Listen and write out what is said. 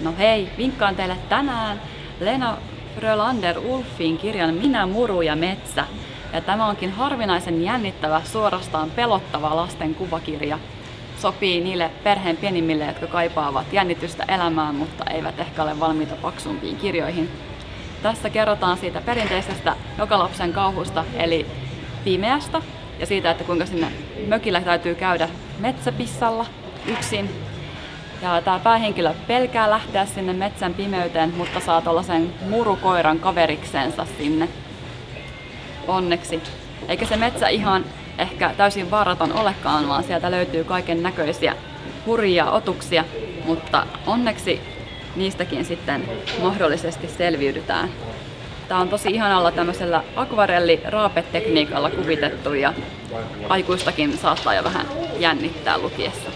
No hei, vinkkaan teille tänään Lena Frölander Ulfin kirjan Minä, muru ja metsä. Ja tämä onkin harvinaisen jännittävä, suorastaan pelottava lasten kuvakirja. Sopii niille perheen pienimmille, jotka kaipaavat jännitystä elämään, mutta eivät ehkä ole valmiita paksumpiin kirjoihin. Tässä kerrotaan siitä perinteisestä joka lapsen kauhusta, eli pimeästä, ja siitä, että kuinka sinne mökillä täytyy käydä metsäpissalla yksin. Ja tämä päähenkilö pelkää lähteä sinne metsän pimeyteen, mutta saa tuollaisen murukoiran kaveriksensa sinne. Onneksi. Eikä se metsä ihan ehkä täysin vaaraton olekaan, vaan sieltä löytyy kaiken näköisiä hurjia otuksia, mutta onneksi niistäkin sitten mahdollisesti selviydytään. Tämä on tosi ihanalla tämmöisellä akvarelli raapetekniikalla kuvitettu ja aikuistakin saattaa jo vähän jännittää lukiessa.